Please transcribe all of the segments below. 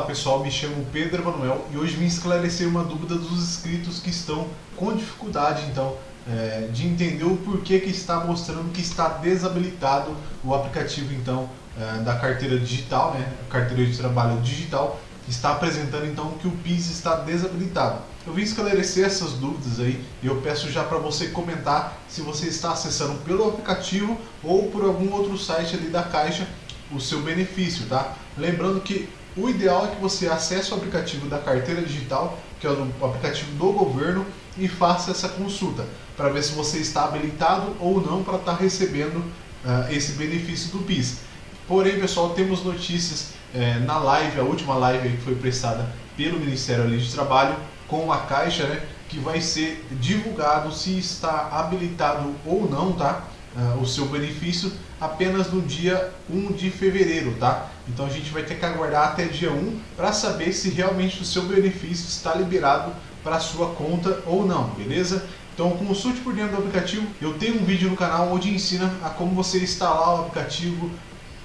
Olá pessoal, me chamo Pedro Emanuel e hoje vim esclarecer uma dúvida dos inscritos que estão com dificuldade então é, de entender o porquê que está mostrando que está desabilitado o aplicativo então é, da carteira digital, né, carteira de trabalho digital, está apresentando então que o PIS está desabilitado. Eu vim esclarecer essas dúvidas aí e eu peço já para você comentar se você está acessando pelo aplicativo ou por algum outro site ali da Caixa o seu benefício, tá? Lembrando que o ideal é que você acesse o aplicativo da carteira digital, que é o aplicativo do governo, e faça essa consulta para ver se você está habilitado ou não para estar tá recebendo uh, esse benefício do PIS. Porém, pessoal, temos notícias eh, na live, a última live que foi prestada pelo Ministério ali de Trabalho com a Caixa, né, que vai ser divulgado se está habilitado ou não, tá? Uh, o seu benefício apenas no dia 1 de fevereiro, tá? Então a gente vai ter que aguardar até dia 1 para saber se realmente o seu benefício está liberado para sua conta ou não, beleza? Então consulte por dentro do aplicativo. Eu tenho um vídeo no canal onde ensina a como você instalar o aplicativo,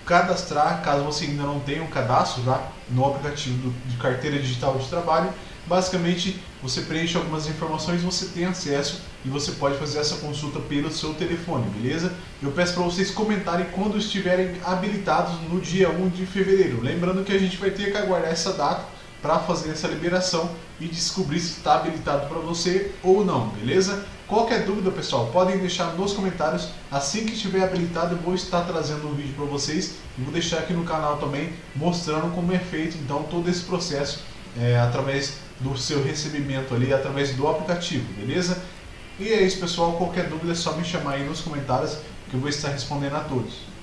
cadastrar, caso você ainda não tenha um cadastro já no aplicativo do, de carteira digital de trabalho Basicamente, você preenche algumas informações, você tem acesso e você pode fazer essa consulta pelo seu telefone, beleza? Eu peço para vocês comentarem quando estiverem habilitados no dia 1 de fevereiro. Lembrando que a gente vai ter que aguardar essa data para fazer essa liberação e descobrir se está habilitado para você ou não, beleza? Qualquer dúvida, pessoal, podem deixar nos comentários. Assim que estiver habilitado, eu vou estar trazendo um vídeo para vocês e vou deixar aqui no canal também mostrando como é feito então todo esse processo é, através do seu recebimento ali através do aplicativo, beleza? E é isso, pessoal. Qualquer dúvida é só me chamar aí nos comentários que eu vou estar respondendo a todos.